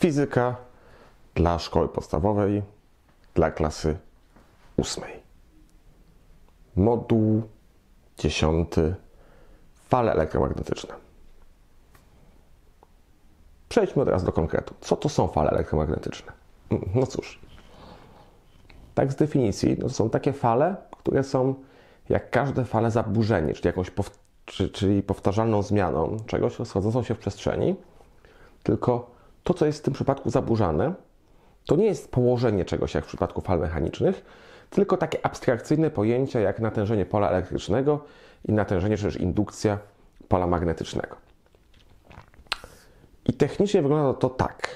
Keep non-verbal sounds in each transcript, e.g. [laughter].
Fizyka dla szkoły podstawowej, dla klasy ósmej. Moduł dziesiąty. Fale elektromagnetyczne. Przejdźmy teraz do konkretu. Co to są fale elektromagnetyczne? No cóż, tak z definicji, no to są takie fale, które są jak każde fale zaburzenie, czyli jakąś czyli powtarzalną zmianą czegoś rozchodzącą się w przestrzeni, tylko to, co jest w tym przypadku zaburzane, to nie jest położenie czegoś jak w przypadku fal mechanicznych, tylko takie abstrakcyjne pojęcia jak natężenie pola elektrycznego i natężenie czy też indukcja pola magnetycznego. I technicznie wygląda to tak,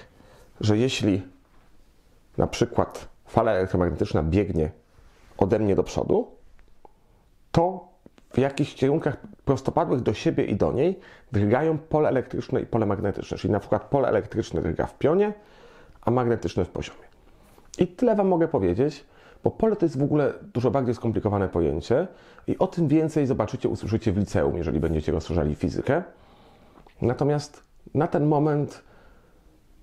że jeśli na przykład fala elektromagnetyczna biegnie ode mnie do przodu, to w jakichś kierunkach prostopadłych do siebie i do niej drgają pole elektryczne i pole magnetyczne. Czyli na przykład pole elektryczne drga w pionie, a magnetyczne w poziomie. I tyle Wam mogę powiedzieć, bo pole to jest w ogóle dużo bardziej skomplikowane pojęcie i o tym więcej zobaczycie, usłyszycie w liceum, jeżeli będziecie rozszerzali fizykę. Natomiast na ten moment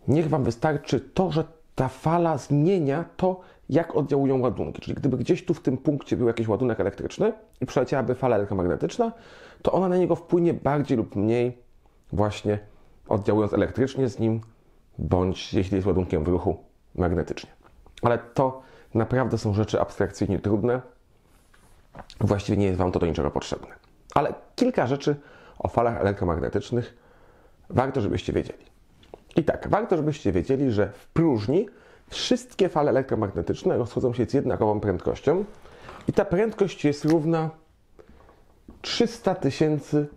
niech Wam wystarczy to, że ta fala zmienia to, jak oddziałują ładunki. Czyli gdyby gdzieś tu w tym punkcie był jakiś ładunek elektryczny i przeleciałaby fala elektromagnetyczna, to ona na niego wpłynie bardziej lub mniej właśnie oddziałując elektrycznie z nim, bądź jeśli jest ładunkiem w ruchu magnetycznie. Ale to naprawdę są rzeczy abstrakcyjnie trudne. Właściwie nie jest Wam to do niczego potrzebne. Ale kilka rzeczy o falach elektromagnetycznych warto, żebyście wiedzieli. I tak, warto, żebyście wiedzieli, że w próżni wszystkie fale elektromagnetyczne rozchodzą się z jednakową prędkością i ta prędkość jest równa 300 tysięcy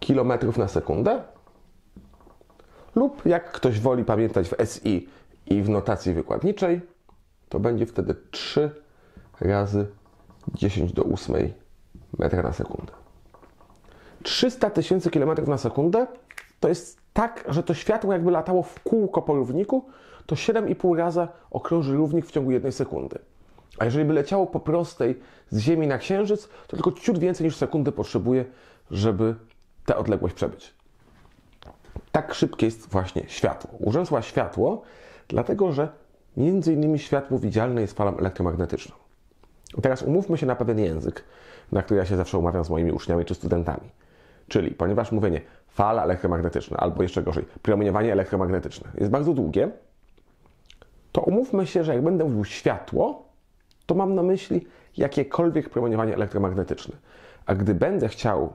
kilometrów na sekundę lub jak ktoś woli pamiętać w SI i w notacji wykładniczej, to będzie wtedy 3 razy 10 do 8 metra na sekundę. 300 tysięcy kilometrów na sekundę to jest tak, że to światło jakby latało w kółko po równiku, to 7,5 raza okrąży równik w ciągu jednej sekundy. A jeżeli by leciało po prostej z Ziemi na Księżyc, to tylko ciut więcej niż sekundę potrzebuje, żeby tę odległość przebyć. Tak szybkie jest właśnie światło. Urzęsła światło, dlatego że między innymi światło widzialne jest falą elektromagnetyczną. teraz umówmy się na pewien język, na który ja się zawsze umawiam z moimi uczniami czy studentami. Czyli ponieważ mówienie fala elektromagnetyczna, albo jeszcze gorzej, promieniowanie elektromagnetyczne jest bardzo długie, to umówmy się, że jak będę mówił światło, to mam na myśli jakiekolwiek promieniowanie elektromagnetyczne. A gdy będę chciał,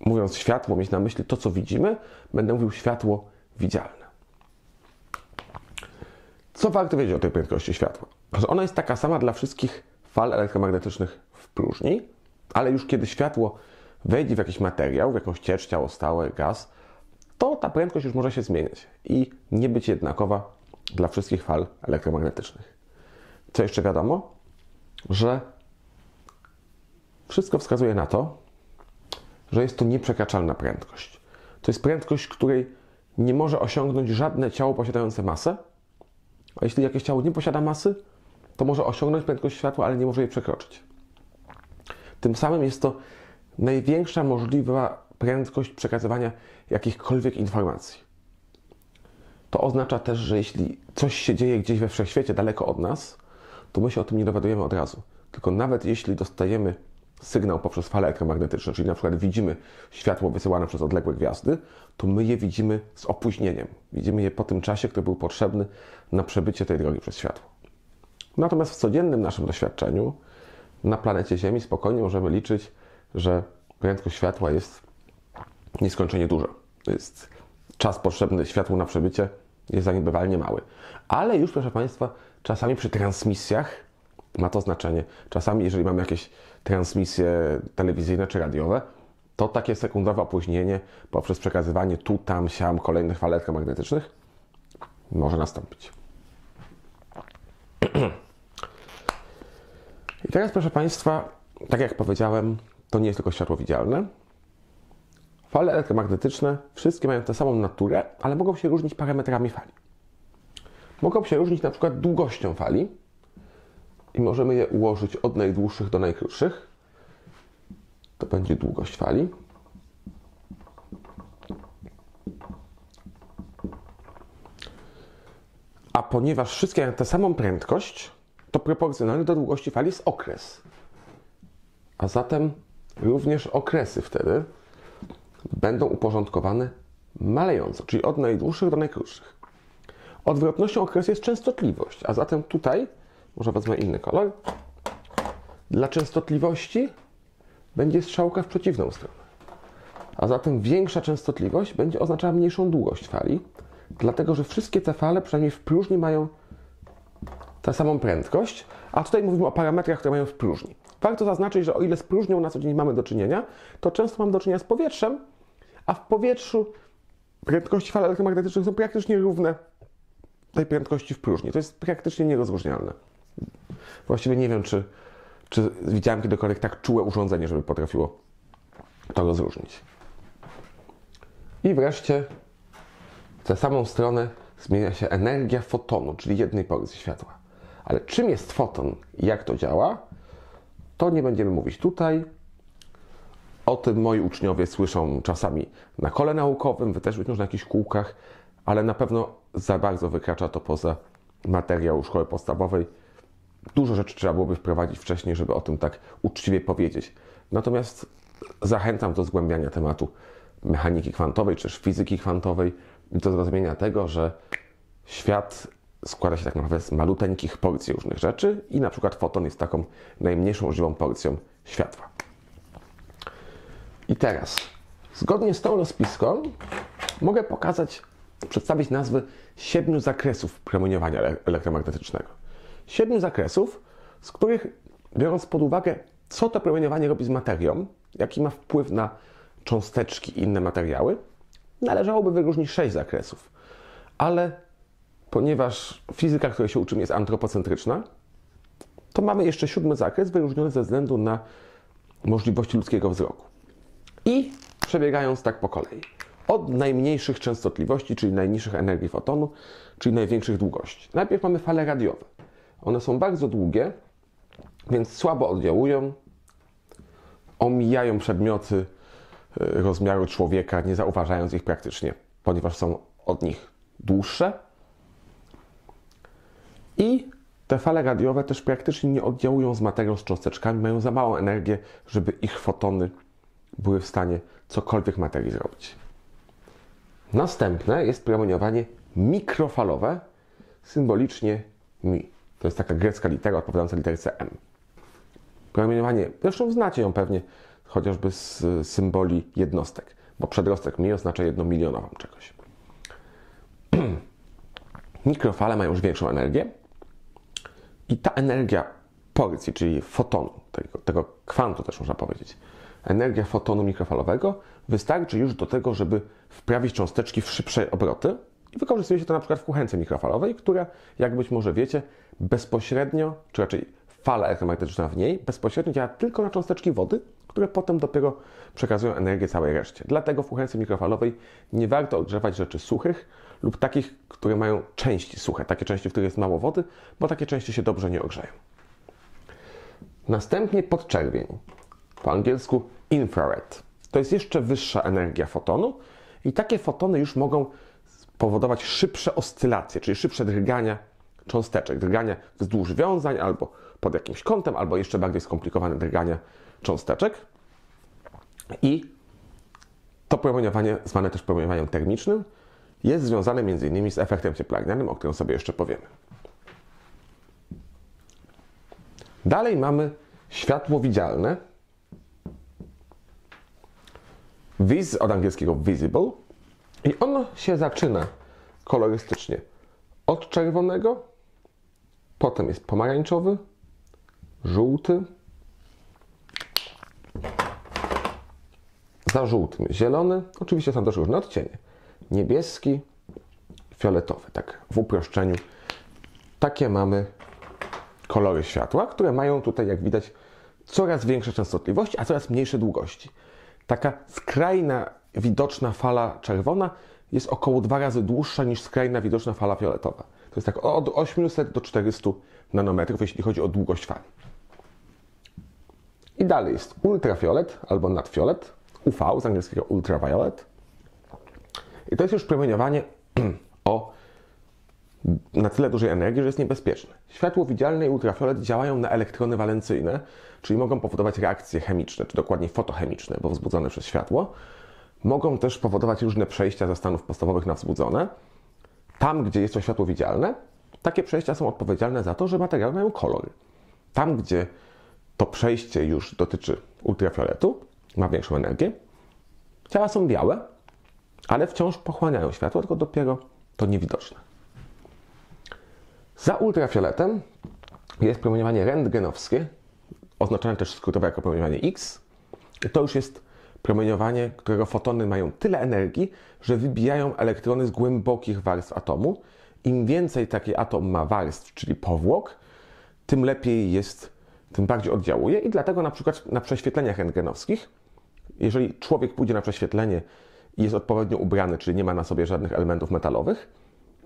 mówiąc światło, mieć na myśli to, co widzimy, będę mówił światło widzialne. Co warto wiedzieć o tej prędkości światła? Że ona jest taka sama dla wszystkich fal elektromagnetycznych w próżni, ale już kiedy światło wejdzie w jakiś materiał, w jakąś ciecz, ciało stałe, gaz, to ta prędkość już może się zmieniać i nie być jednakowa dla wszystkich fal elektromagnetycznych. Co jeszcze wiadomo? Że wszystko wskazuje na to, że jest to nieprzekraczalna prędkość. To jest prędkość, której nie może osiągnąć żadne ciało posiadające masę, a jeśli jakieś ciało nie posiada masy, to może osiągnąć prędkość światła, ale nie może jej przekroczyć. Tym samym jest to największa możliwa prędkość przekazywania jakichkolwiek informacji. To oznacza też, że jeśli coś się dzieje gdzieś we wszechświecie daleko od nas, to my się o tym nie dowiadujemy od razu. Tylko nawet jeśli dostajemy sygnał poprzez fale elektromagnetyczne, czyli na przykład widzimy światło wysyłane przez odległe gwiazdy, to my je widzimy z opóźnieniem. Widzimy je po tym czasie, który był potrzebny na przebycie tej drogi przez światło. Natomiast w codziennym naszym doświadczeniu na planecie Ziemi spokojnie możemy liczyć, że prędkość światła jest nieskończenie duża. Jest czas potrzebny światłu na przebycie jest zaniedbywalnie mały. Ale już, proszę Państwa, czasami przy transmisjach ma to znaczenie. Czasami, jeżeli mamy jakieś transmisje telewizyjne czy radiowe, to takie sekundowe opóźnienie poprzez przekazywanie tu, tam, siam kolejnych fal elektromagnetycznych może nastąpić. [clears throat] I teraz, proszę Państwa, tak jak powiedziałem, to nie jest tylko światło widzialne. Fale elektromagnetyczne wszystkie mają tę samą naturę, ale mogą się różnić parametrami fali. Mogą się różnić na przykład długością fali i możemy je ułożyć od najdłuższych do najkrótszych. To będzie długość fali. A ponieważ wszystkie mają tę samą prędkość, to proporcjonalny do długości fali jest okres. A zatem również okresy wtedy będą uporządkowane malejąco, czyli od najdłuższych do najkrótszych. Odwrotnością okresu jest częstotliwość, a zatem tutaj, może wezmę inny kolor, dla częstotliwości będzie strzałka w przeciwną stronę. A zatem większa częstotliwość będzie oznaczała mniejszą długość fali, dlatego że wszystkie te fale, przynajmniej w próżni, mają tę samą prędkość, a tutaj mówimy o parametrach, które mają w próżni. Warto zaznaczyć, że o ile z próżnią na co dzień mamy do czynienia, to często mamy do czynienia z powietrzem, a w powietrzu prędkości fal elektromagnetycznych są praktycznie równe tej prędkości w próżni. To jest praktycznie nierozróżnialne. Właściwie nie wiem, czy, czy widziałem kiedykolwiek tak czułe urządzenie, żeby potrafiło to rozróżnić. I wreszcie w tę samą stronę zmienia się energia fotonu, czyli jednej porcji światła. Ale czym jest foton i jak to działa, to nie będziemy mówić tutaj. O tym moi uczniowie słyszą czasami na kole naukowym, wy też być może na jakichś kółkach, ale na pewno za bardzo wykracza to poza materiał szkoły podstawowej. Dużo rzeczy trzeba byłoby wprowadzić wcześniej, żeby o tym tak uczciwie powiedzieć. Natomiast zachęcam do zgłębiania tematu mechaniki kwantowej czy też fizyki kwantowej i do zrozumienia tego, że świat składa się tak naprawdę z maluteńkich porcji różnych rzeczy i na przykład foton jest taką najmniejszą możliwą porcją światła. I teraz, zgodnie z tą rozpiską, mogę pokazać, przedstawić nazwy siedmiu zakresów promieniowania elektromagnetycznego. Siedmiu zakresów, z których, biorąc pod uwagę, co to promieniowanie robi z materią, jaki ma wpływ na cząsteczki i inne materiały, należałoby wyróżnić sześć zakresów. Ale ponieważ fizyka, której się uczymy, jest antropocentryczna, to mamy jeszcze siódmy zakres wyróżniony ze względu na możliwości ludzkiego wzroku. I przebiegając tak po kolei. Od najmniejszych częstotliwości, czyli najniższych energii fotonu, czyli największych długości. Najpierw mamy fale radiowe. One są bardzo długie, więc słabo oddziałują, omijają przedmioty y, rozmiaru człowieka, nie zauważając ich praktycznie, ponieważ są od nich dłuższe. I te fale radiowe też praktycznie nie oddziałują z materią, z cząsteczkami, mają za małą energię, żeby ich fotony były w stanie cokolwiek materii zrobić. Następne jest promieniowanie mikrofalowe, symbolicznie mi. To jest taka grecka litera odpowiadająca literce M. Promieniowanie, zresztą znacie ją pewnie chociażby z symboli jednostek, bo przedrostek mi oznacza jednomilionową czegoś. [clears throat] Mikrofale mają już większą energię i ta energia porcji, czyli fotonu, tego, tego kwantu też można powiedzieć, energia fotonu mikrofalowego wystarczy już do tego, żeby wprawić cząsteczki w szybsze obroty i wykorzystuje się to na przykład w kuchence mikrofalowej, która, jak być może wiecie, bezpośrednio, czy raczej fala elektromagnetyczna w niej, bezpośrednio działa tylko na cząsteczki wody, które potem dopiero przekazują energię całej reszcie. Dlatego w kuchence mikrofalowej nie warto odgrzewać rzeczy suchych lub takich, które mają części suche, takie części, w których jest mało wody, bo takie części się dobrze nie ogrzeją. Następnie podczerwień po angielsku infrared. To jest jeszcze wyższa energia fotonu i takie fotony już mogą powodować szybsze oscylacje, czyli szybsze drgania cząsteczek, drgania wzdłuż wiązań albo pod jakimś kątem, albo jeszcze bardziej skomplikowane drgania cząsteczek. I to promieniowanie, zwane też promieniowaniem termicznym, jest związane m.in. z efektem cieplarnianym, o którym sobie jeszcze powiemy. Dalej mamy światło widzialne, Vis od angielskiego visible i ono się zaczyna kolorystycznie od czerwonego, potem jest pomarańczowy, żółty, za żółtym zielony, oczywiście są też różne odcienie, niebieski, fioletowy, tak w uproszczeniu. Takie mamy kolory światła, które mają tutaj, jak widać, coraz większe częstotliwości, a coraz mniejsze długości. Taka skrajna widoczna fala czerwona jest około dwa razy dłuższa niż skrajna widoczna fala fioletowa. To jest tak od 800 do 400 nanometrów, jeśli chodzi o długość fali. I dalej jest ultrafiolet albo nadfiolet, UV z angielskiego ultraviolet. I to jest już promieniowanie [clears throat] o na tyle dużej energii, że jest niebezpieczne. Światło widzialne i ultrafiolet działają na elektrony walencyjne, czyli mogą powodować reakcje chemiczne, czy dokładnie fotochemiczne, bo wzbudzone przez światło. Mogą też powodować różne przejścia ze stanów podstawowych na wzbudzone. Tam, gdzie jest to światło widzialne, takie przejścia są odpowiedzialne za to, że materiały mają kolor. Tam, gdzie to przejście już dotyczy ultrafioletu, ma większą energię, ciała są białe, ale wciąż pochłaniają światło, tylko dopiero to niewidoczne. Za ultrafioletem jest promieniowanie rentgenowskie, oznaczone też skrótowo jako promieniowanie X. To już jest promieniowanie, którego fotony mają tyle energii, że wybijają elektrony z głębokich warstw atomu. Im więcej taki atom ma warstw, czyli powłok, tym lepiej jest, tym bardziej oddziałuje i dlatego na przykład na prześwietleniach rentgenowskich, jeżeli człowiek pójdzie na prześwietlenie i jest odpowiednio ubrany, czyli nie ma na sobie żadnych elementów metalowych,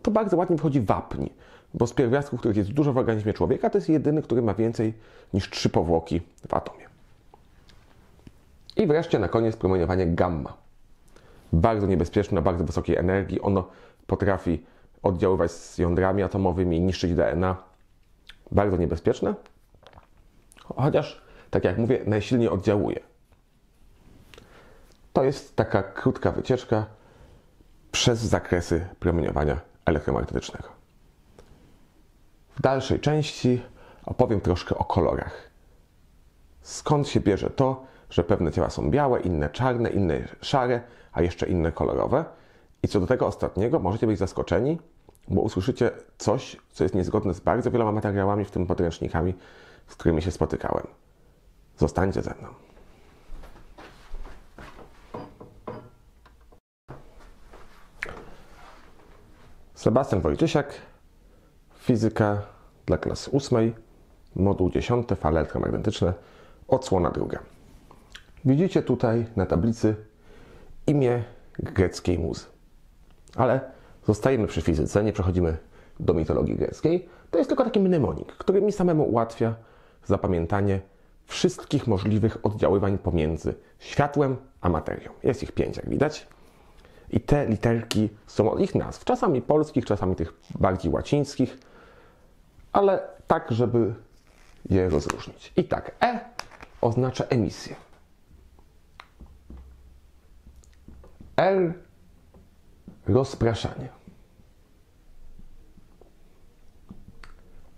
to bardzo ładnie wychodzi wapń, bo z pierwiastków, których jest dużo w organizmie człowieka, to jest jedyny, który ma więcej niż trzy powłoki w atomie. I wreszcie na koniec promieniowanie gamma. Bardzo niebezpieczne, bardzo wysokiej energii. Ono potrafi oddziaływać z jądrami atomowymi, niszczyć DNA. Bardzo niebezpieczne. Chociaż, tak jak mówię, najsilniej oddziałuje. To jest taka krótka wycieczka przez zakresy promieniowania elektromagnetycznego. W dalszej części opowiem troszkę o kolorach. Skąd się bierze to, że pewne ciała są białe, inne czarne, inne szare, a jeszcze inne kolorowe. I co do tego ostatniego możecie być zaskoczeni, bo usłyszycie coś, co jest niezgodne z bardzo wieloma materiałami, w tym podręcznikami, z którymi się spotykałem. Zostańcie ze mną. Sebastian Wojciesiak, fizyka dla klasy ósmej, moduł 10, fale elektromagnetyczne, odsłona druga. Widzicie tutaj na tablicy imię greckiej muzy. Ale zostajemy przy fizyce, nie przechodzimy do mitologii greckiej. To jest tylko taki mnemonik, który mi samemu ułatwia zapamiętanie wszystkich możliwych oddziaływań pomiędzy światłem a materią. Jest ich pięć, jak widać. I te literki są od ich nazw, czasami polskich, czasami tych bardziej łacińskich, ale tak, żeby je rozróżnić. I tak, E oznacza emisję. R rozpraszanie.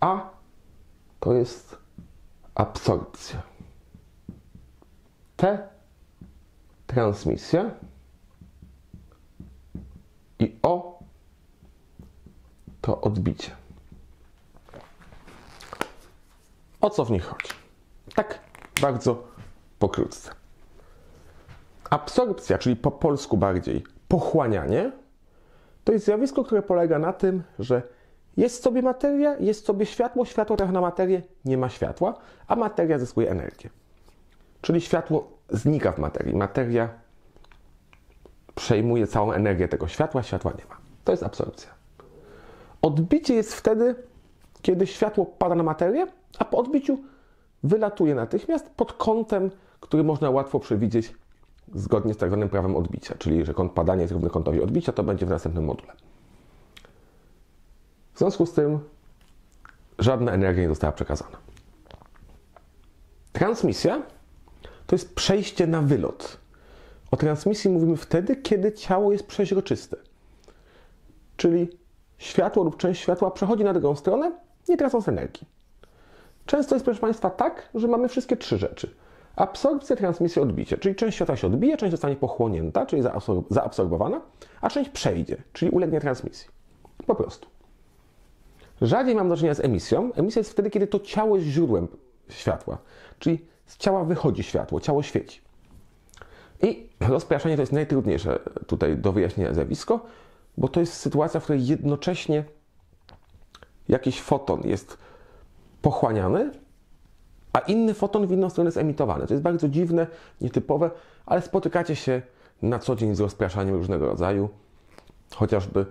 A to jest absorpcja. T transmisja i O to odbicie. O co w nich chodzi? Tak bardzo pokrótce. Absorpcja, czyli po polsku bardziej pochłanianie, to jest zjawisko, które polega na tym, że jest sobie materia, jest sobie światło, światło trafia na materię, nie ma światła, a materia zyskuje energię. Czyli światło znika w materii. Materia przejmuje całą energię tego światła, światła nie ma. To jest absorpcja. Odbicie jest wtedy, kiedy światło pada na materię, a po odbiciu wylatuje natychmiast pod kątem, który można łatwo przewidzieć zgodnie z tak zwanym prawem odbicia, czyli że kąt padania jest równy kątowi odbicia, to będzie w następnym module. W związku z tym żadna energia nie została przekazana. Transmisja to jest przejście na wylot. O transmisji mówimy wtedy, kiedy ciało jest przeźroczyste. Czyli światło lub część światła przechodzi na drugą stronę, nie tracąc energii. Często jest, proszę Państwa, tak, że mamy wszystkie trzy rzeczy. Absorpcja, transmisja, odbicie. Czyli część światła się odbije, część zostanie pochłonięta, czyli zaabsorbowana, a część przejdzie, czyli ulegnie transmisji. Po prostu. Rzadziej mam do czynienia z emisją. Emisja jest wtedy, kiedy to ciało jest źródłem światła. Czyli z ciała wychodzi światło, ciało świeci. I rozpraszanie to jest najtrudniejsze tutaj do wyjaśnienia zjawisko, bo to jest sytuacja, w której jednocześnie jakiś foton jest pochłaniany, a inny foton w inną stronę jest emitowany. To jest bardzo dziwne, nietypowe, ale spotykacie się na co dzień z rozpraszaniem różnego rodzaju, chociażby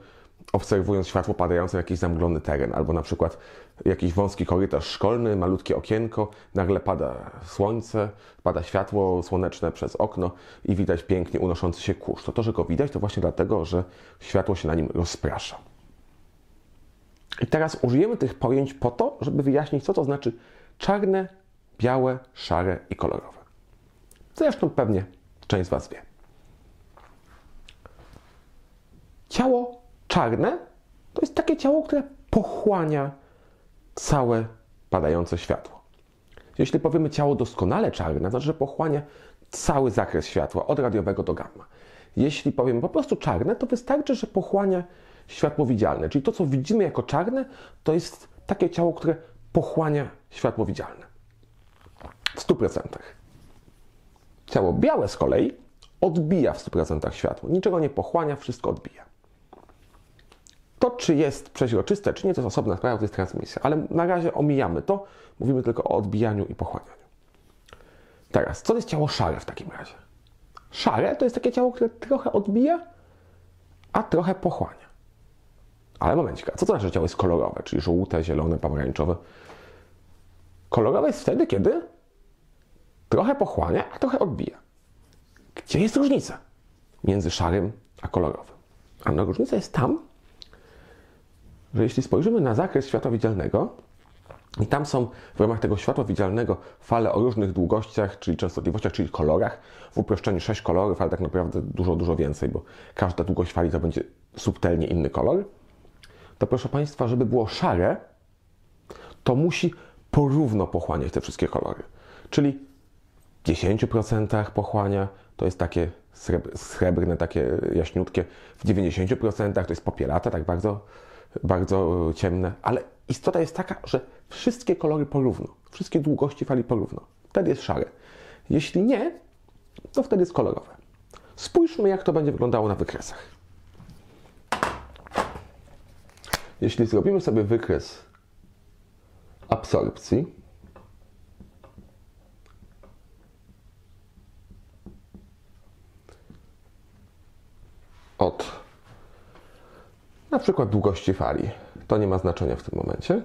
obserwując światło padające w jakiś zamglony teren, albo na przykład jakiś wąski korytarz szkolny, malutkie okienko, nagle pada słońce, pada światło słoneczne przez okno i widać pięknie unoszący się kurz. To to, że go widać, to właśnie dlatego, że światło się na nim rozprasza. I teraz użyjemy tych pojęć po to, żeby wyjaśnić, co to znaczy czarne, białe, szare i kolorowe. Zresztą pewnie część z Was wie. Ciało czarne to jest takie ciało, które pochłania całe padające światło. Jeśli powiemy ciało doskonale czarne, znaczy, że pochłania cały zakres światła, od radiowego do gamma. Jeśli powiemy po prostu czarne, to wystarczy, że pochłania światło widzialne. Czyli to, co widzimy jako czarne, to jest takie ciało, które pochłania światło widzialne. W 100%. Ciało białe z kolei odbija w 100% światło. Niczego nie pochłania, wszystko odbija. To, czy jest przeźroczyste, czy nie, to jest osobna sprawa, to jest transmisja. Ale na razie omijamy to, mówimy tylko o odbijaniu i pochłanianiu. Teraz, co to jest ciało szare w takim razie? Szare to jest takie ciało, które trochę odbija, a trochę pochłania. Ale momencik, co to znaczy, że ciało jest kolorowe, czyli żółte, zielone, pomarańczowe? Kolorowe jest wtedy, kiedy trochę pochłania, a trochę odbija. Gdzie jest różnica między szarym a kolorowym? A no, różnica jest tam, że jeśli spojrzymy na zakres światła widzialnego, i tam są w ramach tego światła widzialnego fale o różnych długościach, czyli częstotliwościach, czyli kolorach. W uproszczeniu 6 kolorów, ale tak naprawdę dużo, dużo więcej, bo każda długość fali to będzie subtelnie inny kolor. To proszę Państwa, żeby było szare, to musi porówno pochłaniać te wszystkie kolory. Czyli w 10% pochłania, to jest takie srebrne, takie jaśniutkie, w 90% to jest popielate, tak bardzo, bardzo ciemne, ale istota jest taka, że wszystkie kolory porówno, wszystkie długości fali porówno. Wtedy jest szare. Jeśli nie, to wtedy jest kolorowe. Spójrzmy, jak to będzie wyglądało na wykresach. Jeśli zrobimy sobie wykres absorpcji, od na przykład długości fali, to nie ma znaczenia w tym momencie.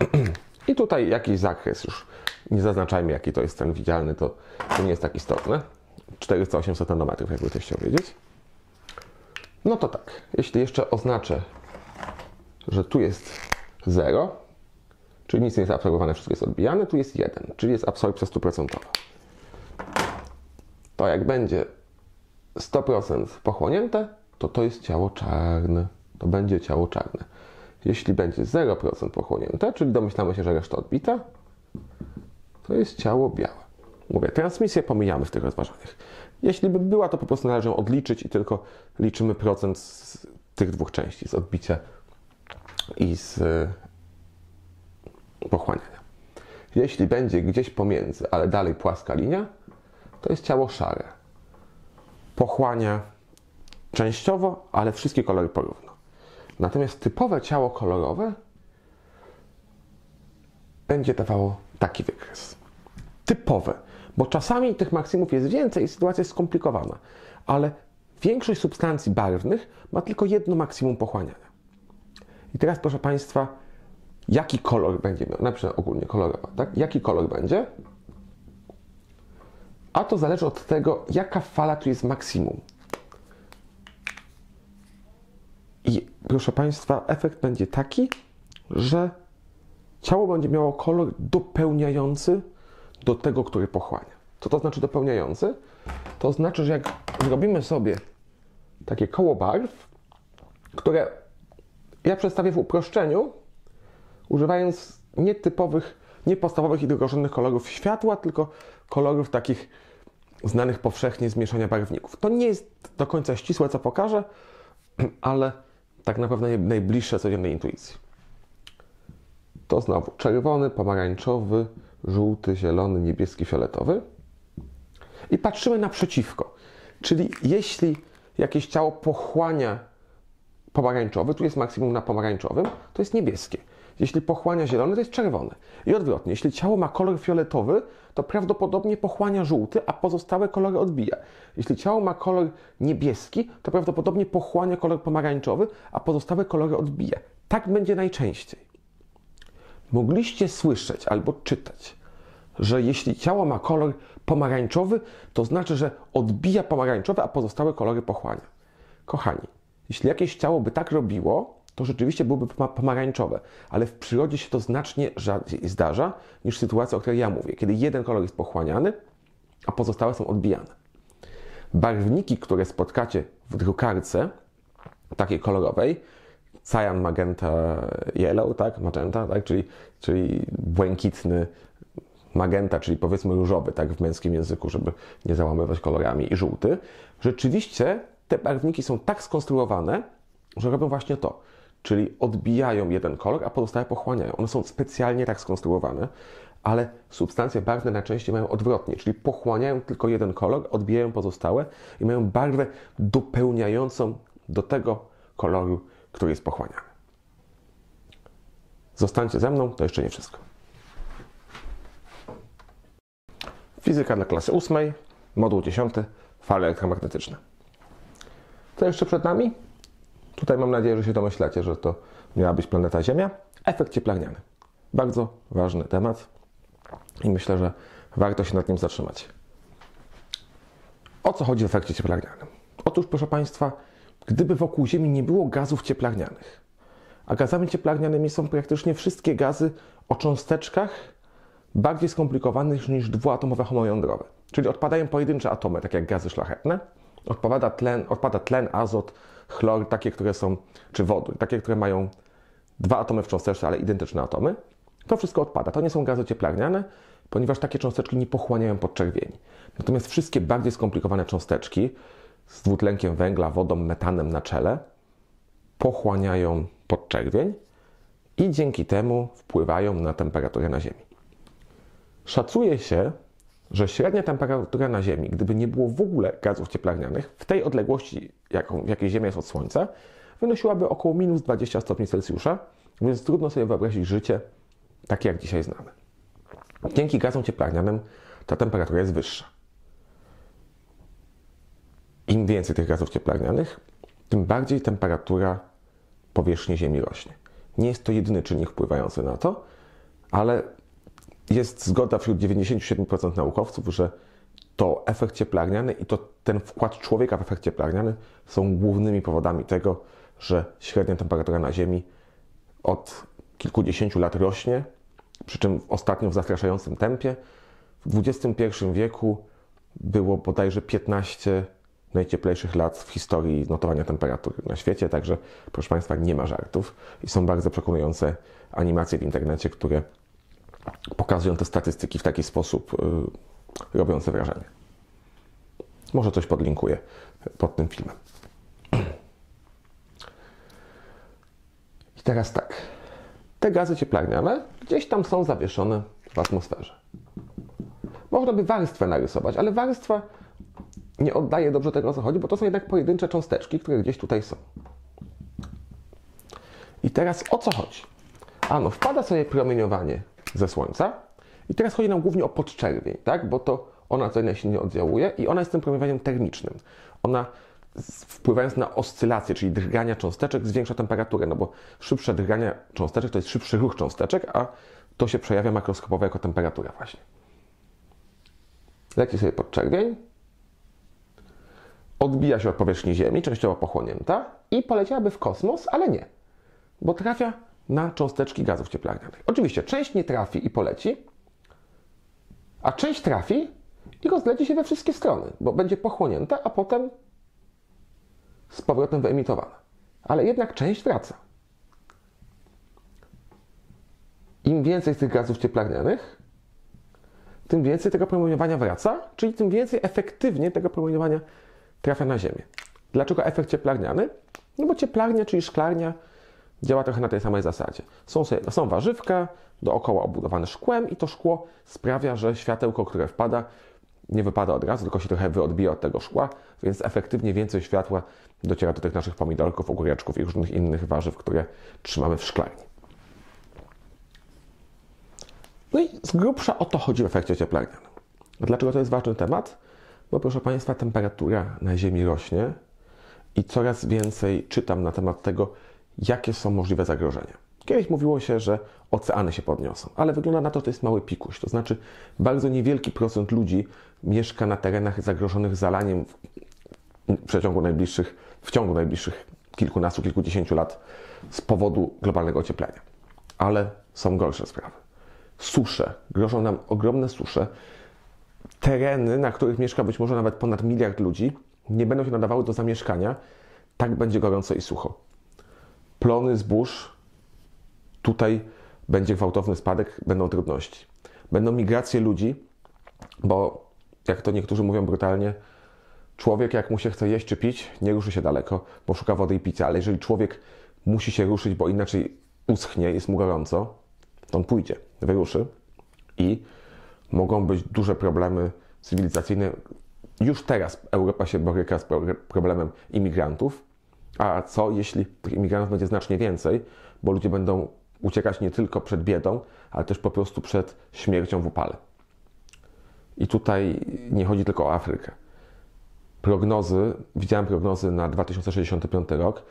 [clears throat] I tutaj jakiś zakres już. Nie zaznaczajmy, jaki to jest ten widzialny, to, to nie jest tak istotne. 400-800 nanometrów, jakby ktoś chciał wiedzieć. No to tak, jeśli jeszcze oznaczę, że tu jest 0, czyli nic nie jest absorbowane, wszystko jest odbijane, tu jest 1, czyli jest absorpcja 100%. To jak będzie 100% pochłonięte, to to jest ciało czarne. To będzie ciało czarne. Jeśli będzie 0% pochłonięte, czyli domyślamy się, że reszta odbita, to jest ciało białe. Mówię, transmisję pomijamy w tych rozważaniach. Jeśli by była, to po prostu należy ją odliczyć i tylko liczymy procent z tych dwóch części, z odbicia i z e, pochłaniania. Jeśli będzie gdzieś pomiędzy, ale dalej płaska linia, to jest ciało szare. Pochłania częściowo, ale wszystkie kolory porówno. Natomiast typowe ciało kolorowe będzie dawało taki wykres. Typowe, bo czasami tych maksimów jest więcej i sytuacja jest skomplikowana, ale większość substancji barwnych ma tylko jedno maksimum pochłaniania. I teraz, proszę Państwa, jaki kolor będzie miał, na przykład ogólnie kolorowa, tak? Jaki kolor będzie? A to zależy od tego, jaka fala tu jest maksimum. Proszę Państwa, efekt będzie taki, że ciało będzie miało kolor dopełniający do tego, który pochłania. Co to znaczy dopełniający? To znaczy, że jak zrobimy sobie takie koło barw, które ja przedstawię w uproszczeniu, używając nietypowych, niepodstawowych i drogożennych kolorów światła, tylko kolorów takich znanych powszechnie z mieszania barwników. To nie jest do końca ścisłe, co pokażę, [clears throat] ale tak naprawdę najbliższe codziennej intuicji. To znowu czerwony, pomarańczowy, żółty, zielony, niebieski, fioletowy. I patrzymy naprzeciwko. Czyli jeśli jakieś ciało pochłania pomarańczowy, tu jest maksimum na pomarańczowym, to jest niebieskie. Jeśli pochłania zielony, to jest czerwone. I odwrotnie, jeśli ciało ma kolor fioletowy, to prawdopodobnie pochłania żółty, a pozostałe kolory odbija. Jeśli ciało ma kolor niebieski, to prawdopodobnie pochłania kolor pomarańczowy, a pozostałe kolory odbija. Tak będzie najczęściej. Mogliście słyszeć albo czytać, że jeśli ciało ma kolor pomarańczowy, to znaczy, że odbija pomarańczowe, a pozostałe kolory pochłania. Kochani, jeśli jakieś ciało by tak robiło, to rzeczywiście byłyby pomarańczowe, ale w przyrodzie się to znacznie rzadziej zdarza niż sytuacja, o której ja mówię, kiedy jeden kolor jest pochłaniany, a pozostałe są odbijane. Barwniki, które spotkacie w drukarce, takiej kolorowej, cyan, magenta, yellow, tak, magenta, tak, czyli, czyli błękitny, magenta, czyli powiedzmy różowy, tak, w męskim języku, żeby nie załamywać kolorami, i żółty. Rzeczywiście te barwniki są tak skonstruowane, że robią właśnie to, czyli odbijają jeden kolor, a pozostałe pochłaniają. One są specjalnie tak skonstruowane, ale substancje barwne najczęściej mają odwrotnie, czyli pochłaniają tylko jeden kolor, odbijają pozostałe i mają barwę dopełniającą do tego koloru, który jest pochłaniany. Zostańcie ze mną, to jeszcze nie wszystko. Fizyka dla klasy 8, moduł 10, fale elektromagnetyczne. Co jeszcze przed nami? Tutaj mam nadzieję, że się domyślacie, że to miała być planeta Ziemia. Efekt cieplarniany. Bardzo ważny temat i myślę, że warto się nad nim zatrzymać. O co chodzi w efekcie cieplarnianym? Otóż, proszę Państwa, gdyby wokół Ziemi nie było gazów cieplarnianych, a gazami cieplarnianymi są praktycznie wszystkie gazy o cząsteczkach bardziej skomplikowanych niż dwuatomowe homojądrowe. Czyli odpadają pojedyncze atomy, tak jak gazy szlachetne, odpada tlen, odpada tlen, azot, chlor, takie, które są, czy wodór, takie, które mają dwa atomy w cząsteczce, ale identyczne atomy. To wszystko odpada. To nie są gazy cieplarniane, ponieważ takie cząsteczki nie pochłaniają podczerwieni. Natomiast wszystkie bardziej skomplikowane cząsteczki z dwutlenkiem węgla, wodą, metanem na czele pochłaniają podczerwień i dzięki temu wpływają na temperaturę na Ziemi. Szacuje się, że średnia temperatura na Ziemi, gdyby nie było w ogóle gazów cieplarnianych, w tej odległości, jaką, w jakiej Ziemia jest od Słońca, wynosiłaby około minus 20 stopni Celsjusza, więc trudno sobie wyobrazić życie takie, jak dzisiaj znamy. Dzięki gazom cieplarnianym ta temperatura jest wyższa. Im więcej tych gazów cieplarnianych, tym bardziej temperatura powierzchni Ziemi rośnie. Nie jest to jedyny czynnik wpływający na to, ale jest zgoda wśród 97% naukowców, że to efekt cieplarniany i to ten wkład człowieka w efekt cieplarniany są głównymi powodami tego, że średnia temperatura na Ziemi od kilkudziesięciu lat rośnie, przy czym ostatnio w zastraszającym tempie. W XXI wieku było bodajże 15 najcieplejszych lat w historii notowania temperatury na świecie, także proszę Państwa, nie ma żartów i są bardzo przekonujące animacje w internecie, które pokazują te statystyki w taki sposób yy, robiące wrażenie. Może coś podlinkuję pod tym filmem. I teraz tak. Te gazy cieplarniane gdzieś tam są zawieszone w atmosferze. Można by warstwę narysować, ale warstwa nie oddaje dobrze tego, o co chodzi, bo to są jednak pojedyncze cząsteczki, które gdzieś tutaj są. I teraz o co chodzi? Ano, wpada sobie promieniowanie ze Słońca i teraz chodzi nam głównie o podczerwień, tak? bo to ona co najsilniej oddziałuje i ona jest tym promieniowaniem termicznym. Ona wpływając na oscylację, czyli drgania cząsteczek, zwiększa temperaturę, no bo szybsze drgania cząsteczek to jest szybszy ruch cząsteczek, a to się przejawia makroskopowo jako temperatura właśnie. Leci sobie podczerwień, odbija się od powierzchni Ziemi, częściowo pochłonięta i poleciałaby w kosmos, ale nie, bo trafia na cząsteczki gazów cieplarnianych. Oczywiście część nie trafi i poleci, a część trafi i rozleci się we wszystkie strony, bo będzie pochłonięta, a potem z powrotem wyemitowana. Ale jednak część wraca. Im więcej tych gazów cieplarnianych, tym więcej tego promieniowania wraca, czyli tym więcej efektywnie tego promieniowania trafia na Ziemię. Dlaczego efekt cieplarniany? No bo cieplarnia, czyli szklarnia, działa trochę na tej samej zasadzie. Są, sobie, są warzywka, dookoła obudowane szkłem i to szkło sprawia, że światełko, które wpada, nie wypada od razu, tylko się trochę wyodbija od tego szkła, więc efektywnie więcej światła dociera do tych naszych pomidorków, ogóreczków i różnych innych warzyw, które trzymamy w szklarni. No i z grubsza o to chodzi w efekcie cieplarnianym. Dlaczego to jest ważny temat? Bo proszę Państwa, temperatura na Ziemi rośnie i coraz więcej czytam na temat tego, jakie są możliwe zagrożenia. Kiedyś mówiło się, że oceany się podniosą, ale wygląda na to, że to jest mały pikuś. To znaczy, bardzo niewielki procent ludzi mieszka na terenach zagrożonych zalaniem w przeciągu najbliższych, w ciągu najbliższych kilkunastu, kilkudziesięciu lat z powodu globalnego ocieplenia. Ale są gorsze sprawy. Susze. Grożą nam ogromne susze. Tereny, na których mieszka być może nawet ponad miliard ludzi, nie będą się nadawały do zamieszkania. Tak będzie gorąco i sucho. Plony zbóż. Tutaj będzie gwałtowny spadek, będą trudności. Będą migracje ludzi, bo jak to niektórzy mówią brutalnie, człowiek jak mu się chce jeść czy pić, nie ruszy się daleko, bo szuka wody i picia, ale jeżeli człowiek musi się ruszyć, bo inaczej uschnie, jest mu gorąco, to on pójdzie, wyruszy i mogą być duże problemy cywilizacyjne. Już teraz Europa się boryka z problemem imigrantów, a co jeśli tych imigrantów będzie znacznie więcej, bo ludzie będą uciekać nie tylko przed biedą, ale też po prostu przed śmiercią w upale. I tutaj nie chodzi tylko o Afrykę. Prognozy, widziałem prognozy na 2065 rok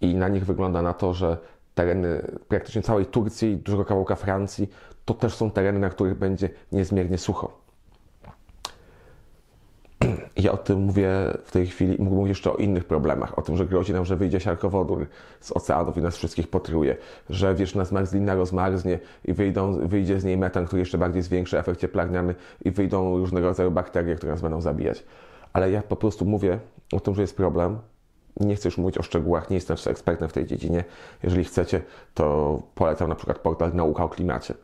i na nich wygląda na to, że tereny praktycznie całej Turcji, dużego kawałka Francji, to też są tereny, na których będzie niezmiernie sucho. Ja o tym mówię w tej chwili, mówię jeszcze o innych problemach, o tym, że grozi nam, że wyjdzie siarkowodór z oceanów i nas wszystkich potruje, że wieczna zmarzlina rozmarznie i wyjdą, wyjdzie z niej metan, który jeszcze bardziej zwiększy efekt cieplarniany i wyjdą różnego rodzaju bakterie, które nas będą zabijać. Ale ja po prostu mówię o tym, że jest problem. Nie chcę już mówić o szczegółach, nie jestem ekspertem w tej dziedzinie. Jeżeli chcecie, to polecam na przykład portal Nauka o Klimacie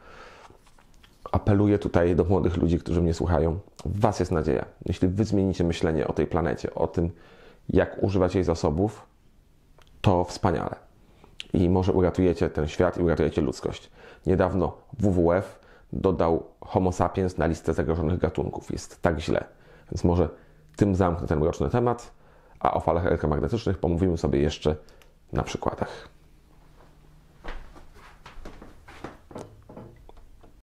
apeluję tutaj do młodych ludzi, którzy mnie słuchają. W Was jest nadzieja. Jeśli Wy zmienicie myślenie o tej planecie, o tym, jak używać jej zasobów, to wspaniale. I może uratujecie ten świat i uratujecie ludzkość. Niedawno WWF dodał Homo sapiens na listę zagrożonych gatunków. Jest tak źle. Więc może tym zamknę ten mroczny temat, a o falach elektromagnetycznych pomówimy sobie jeszcze na przykładach.